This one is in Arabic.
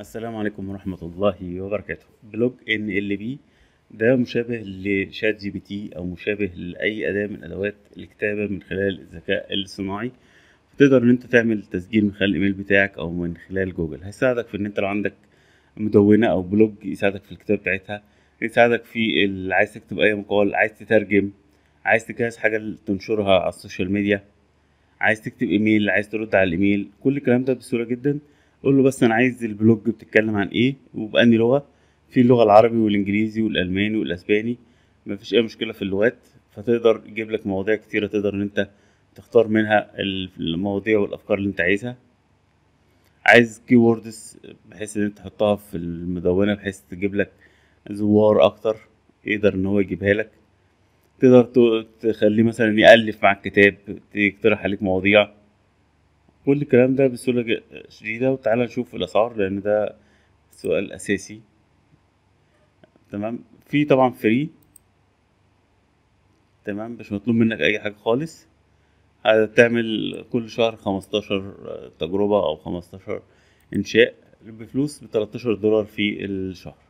السلام عليكم ورحمة الله وبركاته. BlogNLP ده مشابه ل ChatGPT أو مشابه لأي أداة من أدوات الكتابة من خلال الذكاء الصناعي تقدر إن أنت تعمل تسجيل من خلال الإيميل بتاعك أو من خلال جوجل. هيساعدك في إن أنت لو عندك مدونة أو blog يساعدك في الكتابة بتاعتها. يساعدك في ال- عايز تكتب أي مقال عايز تترجم عايز تجهز حاجة تنشرها على ال social media عايز تكتب إيميل عايز ترد على الإيميل. كل الكلام ده بسهولة جدا. قول له بس أنا عايز ال blog بتتكلم عن إيه وبأنهي لغة. في اللغة العربي والإنجليزي والألماني والأسباني. مفيش أي مشكلة في اللغات. فتقدر يجيب لك مواضيع كتيرة تقدر إن أنت تختار منها المواضيع والأفكار اللي أنت عايزها. عايز keywords بحيث إن أنت تحطها في المدونة بحيث تجيب لك زوار أكتر يقدر إن هو يجيبها لك. تقدر تخليه مثلا يألف معاك كتاب يقترح عليك مواضيع. كل الكلام ده بسهولة شديدة وتعالى نشوف الأسعار لأن ده سؤال أساسي. تمام؟ في طبعا فري. تمام؟ مش مطلوب منك أي حاجة خالص. هتعمل كل شهر خمستاشر تجربة أو خمستاشر إنشاء بفلوس بتلاتاشر دولار في الشهر.